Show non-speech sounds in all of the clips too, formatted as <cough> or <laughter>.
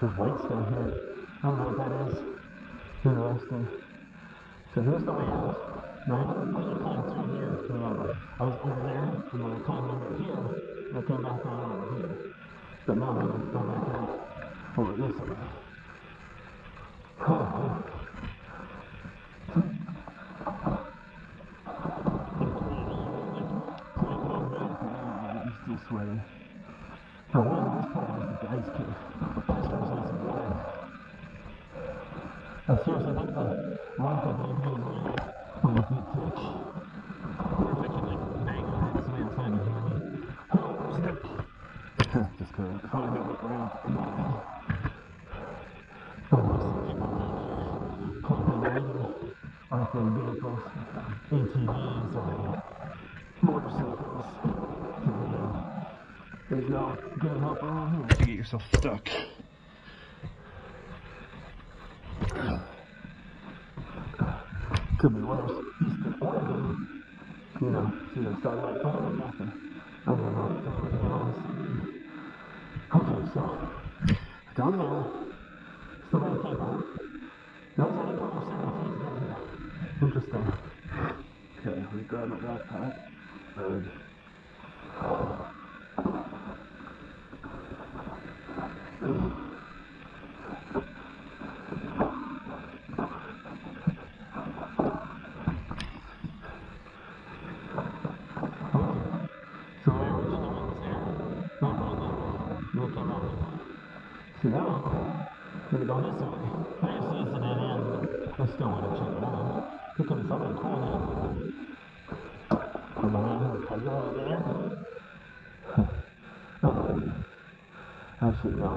There's weights down here. I don't know what that is. Interesting. So here's the wind. Now I didn't really climb through here. Remember, I was over there, and then I climbed over here, and I came back down over here. But now I'm going to go back out over this way. Oh. I'm still sweating. The one in this part is the ice cave. That's where there's some water. I seriously think the rock of the Indian is on the feet thick. What if I can like bang on it so outside and hear me? Oh, stick. Just. If I don't look around, I'm not. Oh, some people like pumping water off their vehicles, ATVs or motorcycles. There's no good help around here to get yourself stuck. Could be worse. Eastern Oregon. You know, see the starlight or nothing. I don't know. Okay, so still got a camp That was only about seven feet. Interesting. Okay, me grab my backpack. Good. So I originally went there. No problem. No problem. So now, I'm gonna go this way. I see it's a dead end, but I still want to check it out. Look at this other corner. Come on, can I go over there? Oh, actually, no.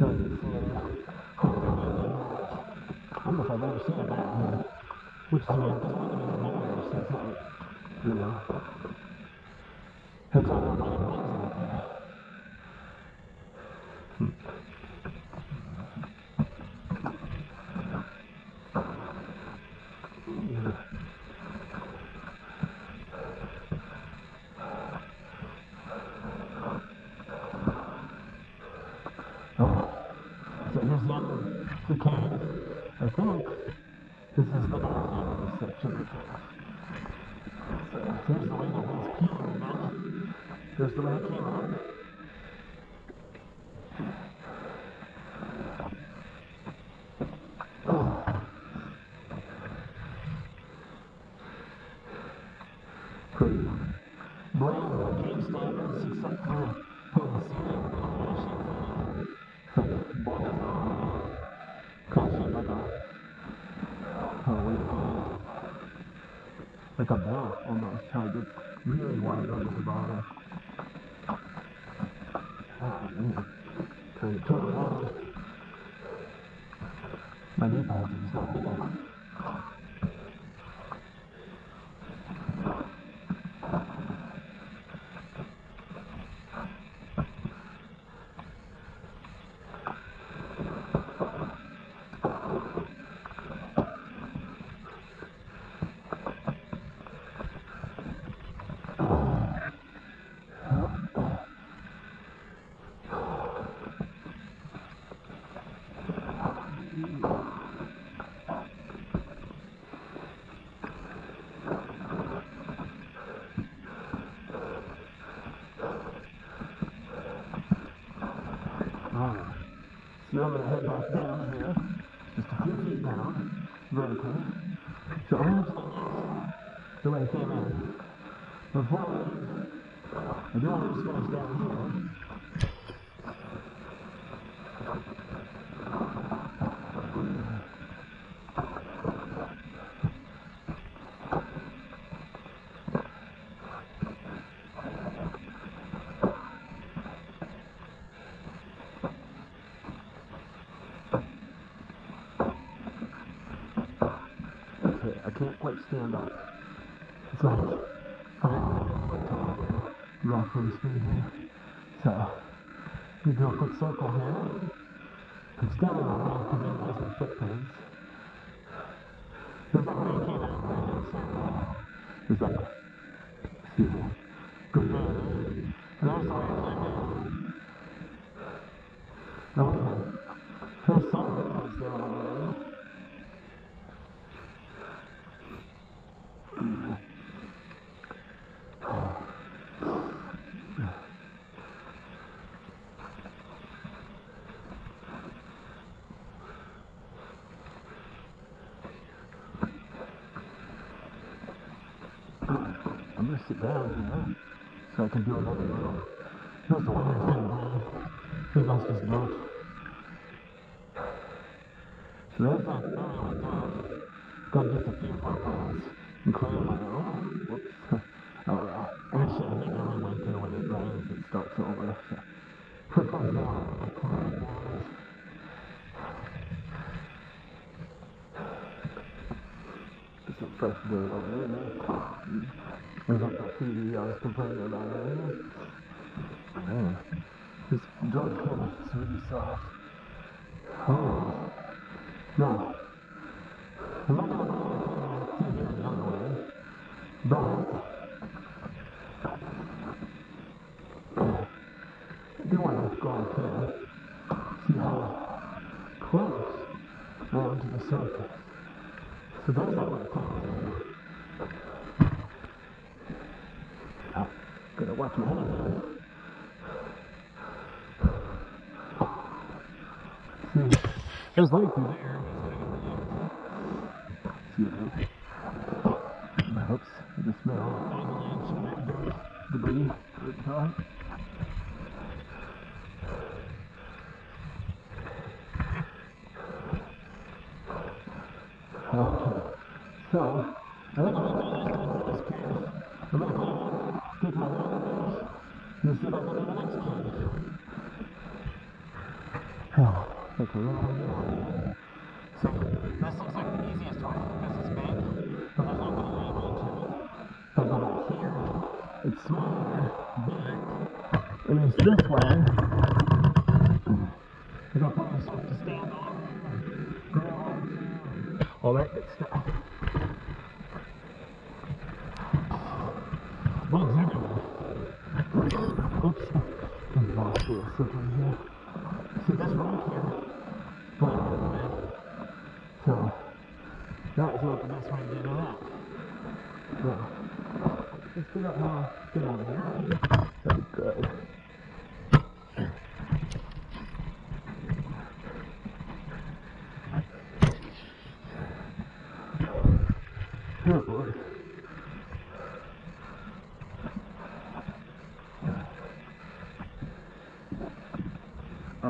Don't even see it. I don't know if I've ever seen it down here. Which is weird, because one of them nowhere since like, you know. That's all I'm like, what's out there? Yeah. Oh, so here's the end of the cave. I think this is the back end of this section of the cave. So here's the way the wind's peeing, man. Here's the way it came out. Oh. Pretty brand new cave standards, except for the ceiling on the Like a bell almost, how it gets really wide at the bottom. Oh, man. Turn around. My knee pads is not Alright. So now I'm going to head back down here, just a few feet down, vertically. So take the way I came in. Before I do want to finish down here. Okay, I can't quite stand up. It's like I'm rock from speed here. So we do a quick circle here. It's down the rock to minimize my footprints. There's that way you came out right in the circle. There's that. Excuse me. Go there. And there's the way I climbed down. Okay. It down, you know, so I can do another little. Here's the one thing down. Maybe that's just not. So there's that thing like that. Got just a few photos, including my own. Whoops. <laughs> oh well. Actually, I think I went there when it rains, it starts over. So. Here comes fresh dirt over there, There's like that CD I was complaining about earlier. Man, this dirt kind of really soft. Oh. Now, I'm not gonna go through here way, but I do want to go up here, see how close I am to the surface. So that's what I'm talking about. Watch my hands. Hmm. There's light through there. I hopes the smell dirt debris good time. Oh, so, I think Oh, way. So, this looks like the easiest way because it's big, but there's not gonna lead me to it. I go here, it's smaller, but it is this way. I got probably stuff to stand on, grow on, all that good stuff. Bugs little slippery here. See, this rock here, but so that was not the best way to get out. So let's figure out how get out of here. That'd good. Oh boy. Oh wow. Oh, oh. so let me uh, turn down. Take a look at where this was. No.